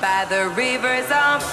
by the rivers of